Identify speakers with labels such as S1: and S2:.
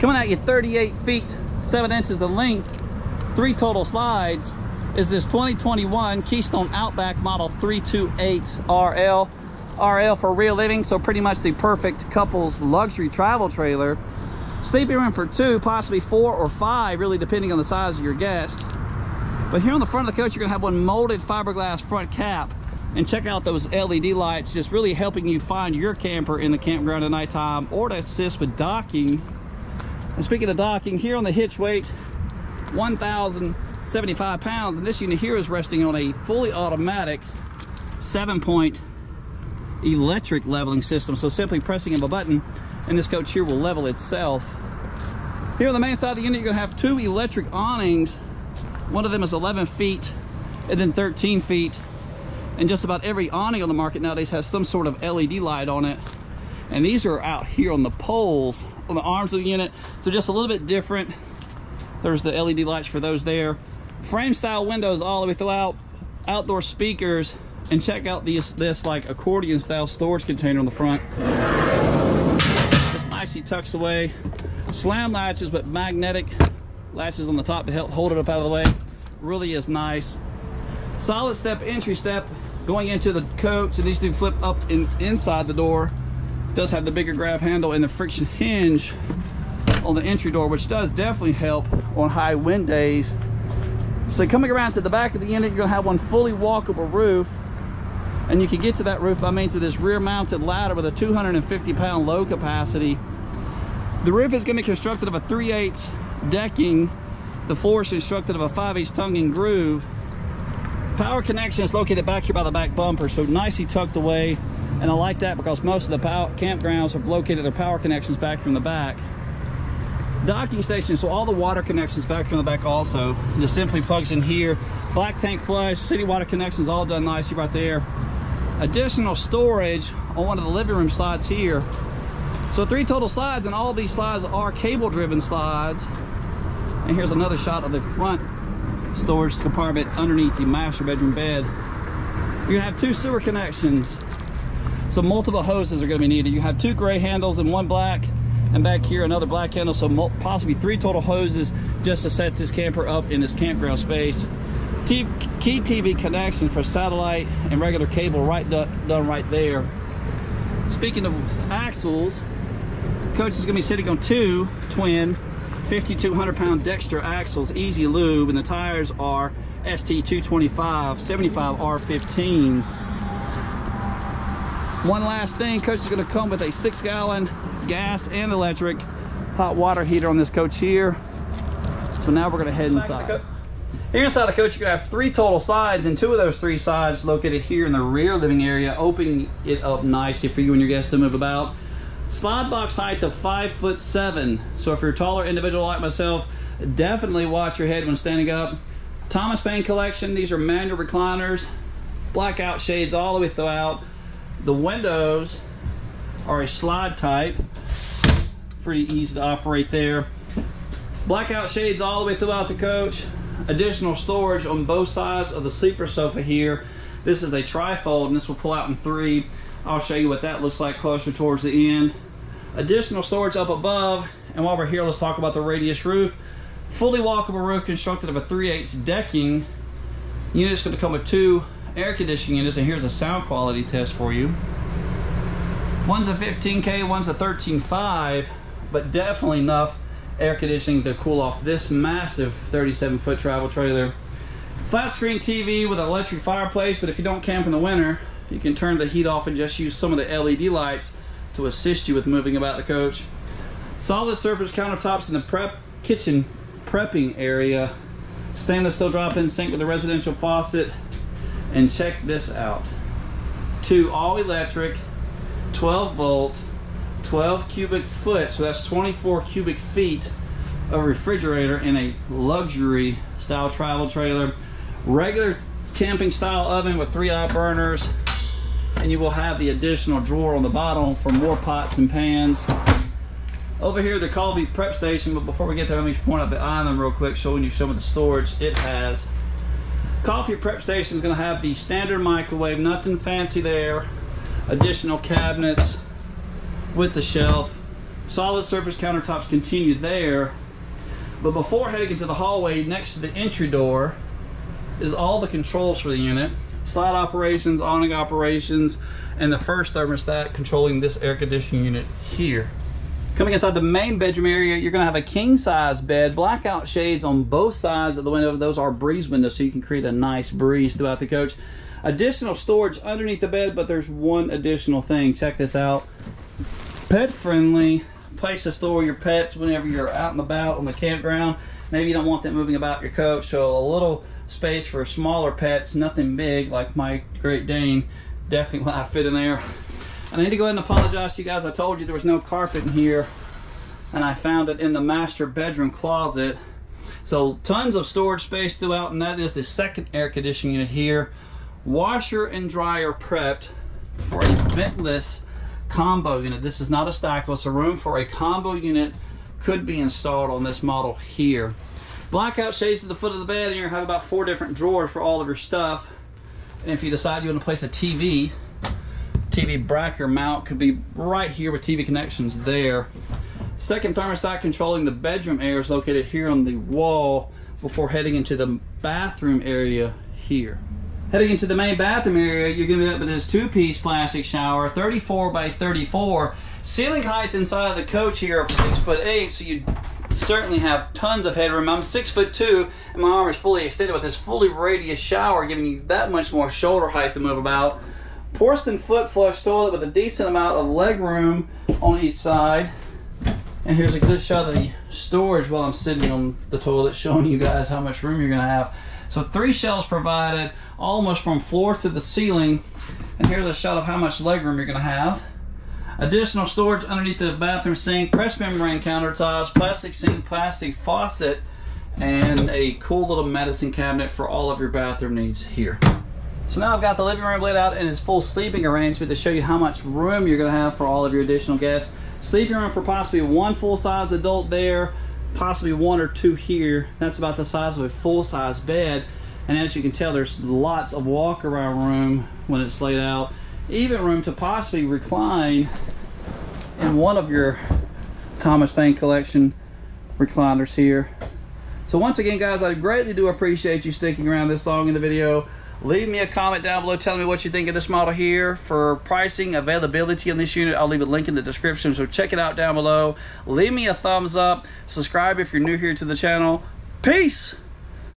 S1: Coming at you 38 feet, 7 inches in length, three total slides, is this 2021 Keystone Outback Model 328 RL. RL for rear living, so pretty much the perfect couple's luxury travel trailer. Sleeping room for two, possibly four or five, really depending on the size of your guest. But here on the front of the coach, you're gonna have one molded fiberglass front cap. And check out those LED lights, just really helping you find your camper in the campground at nighttime or to assist with docking. And speaking of docking, here on the hitch weight, 1,075 pounds. And this unit here is resting on a fully automatic seven point electric leveling system. So simply pressing of a button and this coach here will level itself. Here on the main side of the unit, you're gonna have two electric awnings. One of them is 11 feet and then 13 feet. And just about every awning on the market nowadays has some sort of LED light on it. And these are out here on the poles, on the arms of the unit. So just a little bit different. There's the LED lights for those there. Frame style windows all the way throughout. Outdoor speakers. And check out these, this like accordion style storage container on the front. It's nicely tucks away. Slam latches, but magnetic latches on the top to help hold it up out of the way. Really is nice. Solid step entry step going into the coach. And these do flip up in, inside the door. Does have the bigger grab handle and the friction hinge on the entry door, which does definitely help on high wind days. So coming around to the back of the unit, you're gonna have one fully walkable roof. And you can get to that roof by means of this rear mounted ladder with a 250 pound load capacity. The roof is gonna be constructed of a 3 8 decking. The floor is constructed of a 5 8 tongue and groove. Power connection is located back here by the back bumper, so nicely tucked away. And I like that because most of the campgrounds have located their power connections back from the back. Docking station, so all the water connections back from the back also. Just simply plugs in here. Black tank flush, city water connections all done nicely right there. Additional storage on one of the living room slides here. So three total slides and all these slides are cable driven slides. And here's another shot of the front storage compartment underneath the master bedroom bed. Gonna have two sewer connections. So multiple hoses are gonna be needed. You have two gray handles and one black, and back here another black handle, so possibly three total hoses just to set this camper up in this campground space. T key TV connection for satellite and regular cable right done right there. Speaking of axles, coach is gonna be sitting on two twin 5,200 pound Dexter axles, easy lube, and the tires are ST225 75 R15s. One last thing, coach is gonna come with a six gallon gas and electric hot water heater on this coach here. So now we're gonna head inside. Here inside the coach, you're gonna have three total sides, and two of those three sides located here in the rear living area, opening it up nicely for you and your guests to move about. Slide box height of five foot seven. So if you're a taller individual like myself, definitely watch your head when standing up. Thomas Payne collection, these are manual recliners, blackout shades all the way throughout. The windows are a slide type. Pretty easy to operate there. Blackout shades all the way throughout the coach. Additional storage on both sides of the sleeper sofa here. This is a trifold and this will pull out in three. I'll show you what that looks like closer towards the end. Additional storage up above. And while we're here, let's talk about the radius roof. Fully walkable roof constructed of a 3 8 decking. Unit's gonna come with two air conditioning units, and here's a sound quality test for you. One's a 15K, one's a 13.5, but definitely enough air conditioning to cool off this massive 37 foot travel trailer. Flat screen TV with an electric fireplace, but if you don't camp in the winter, you can turn the heat off and just use some of the LED lights to assist you with moving about the coach. Solid surface countertops in the prep kitchen prepping area. Stainless steel drop-in sink with a residential faucet. And check this out. Two all electric, 12 volt, 12 cubic foot, so that's 24 cubic feet of refrigerator in a luxury style travel trailer. Regular camping style oven with three eye burners, and you will have the additional drawer on the bottom for more pots and pans. Over here, the coffee prep station, but before we get there, let me point out the island real quick, showing you some of the storage it has. Coffee prep station is going to have the standard microwave, nothing fancy there. Additional cabinets with the shelf. Solid surface countertops continue there. But before heading into the hallway, next to the entry door, is all the controls for the unit. Slide operations, awning operations, and the first thermostat controlling this air conditioning unit here. Coming inside the main bedroom area, you're gonna have a king size bed, blackout shades on both sides of the window. Those are breeze windows, so you can create a nice breeze throughout the coach. Additional storage underneath the bed, but there's one additional thing. Check this out. Pet friendly place to store your pets whenever you're out and about on the campground. Maybe you don't want them moving about your coach, so a little space for smaller pets, nothing big like my Great Dane, definitely will not fit in there. I need to go ahead and apologize to you guys. I told you there was no carpet in here, and I found it in the master bedroom closet. So tons of storage space throughout, and that is the second air conditioning unit here. Washer and dryer prepped for a ventless combo unit. This is not a stackable, it's a room for a combo unit could be installed on this model here. Blackout shades at the foot of the bed, and you have about four different drawers for all of your stuff. And if you decide you want to place a TV, TV bracket mount could be right here with TV connections there. Second thermostat controlling the bedroom air is located here on the wall before heading into the bathroom area here. Heading into the main bathroom area, you're going to be up with this two-piece plastic shower, 34 by 34. Ceiling height inside of the coach here of 6 foot 8, so you certainly have tons of headroom. I'm 6 foot 2, and my arm is fully extended with this fully radius shower, giving you that much more shoulder height to move about. Porcelain foot flush toilet with a decent amount of leg room on each side. And here's a good shot of the storage while I'm sitting on the toilet, showing you guys how much room you're going to have. So three shelves provided, almost from floor to the ceiling. And here's a shot of how much leg room you're gonna have. Additional storage underneath the bathroom sink, press membrane countertops, plastic sink, plastic faucet, and a cool little medicine cabinet for all of your bathroom needs here. So now I've got the living room laid out in its full sleeping arrangement to show you how much room you're gonna have for all of your additional guests. Sleeping room for possibly one full-size adult there, possibly one or two here. That's about the size of a full-size bed. And as you can tell, there's lots of walk-around room when it's laid out. Even room to possibly recline in one of your Thomas Payne collection recliners here. So once again, guys, I greatly do appreciate you sticking around this long in the video. Leave me a comment down below telling me what you think of this model here. For pricing, availability on this unit, I'll leave a link in the description, so check it out down below. Leave me a thumbs up. Subscribe if you're new here to the channel. Peace!